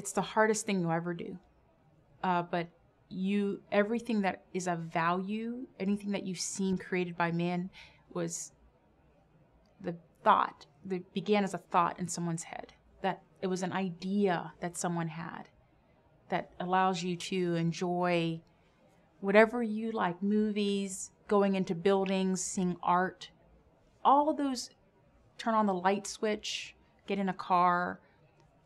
it's the hardest thing you'll ever do. Uh, but you, everything that is of value, anything that you've seen created by man, was the thought that began as a thought in someone's head. That it was an idea that someone had that allows you to enjoy whatever you like movies, going into buildings, seeing art. All of those turn on the light switch, get in a car.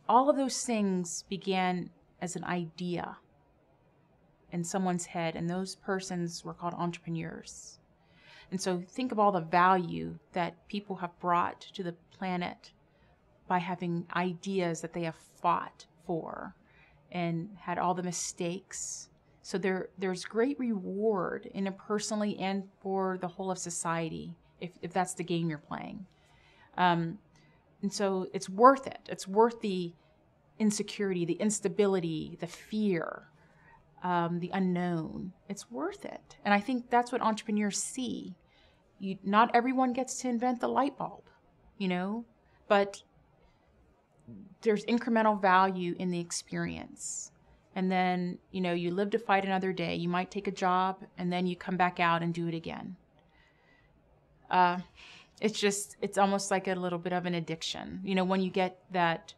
All of those things began as an idea in someone's head, and those persons were called entrepreneurs. And so think of all the value that people have brought to the planet by having ideas that they have fought for and had all the mistakes. So there there's great reward in personally and for the whole of society if, if that's the game you're playing. Um, and so it's worth it. It's worth the insecurity, the instability, the fear, um, the unknown. It's worth it. And I think that's what entrepreneurs see. You, not everyone gets to invent the light bulb, you know, but there's incremental value in the experience. And then, you know, you live to fight another day. You might take a job and then you come back out and do it again. Uh, it's just, it's almost like a little bit of an addiction, you know, when you get that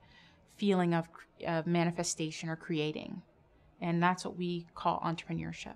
feeling of, of manifestation or creating. And that's what we call entrepreneurship.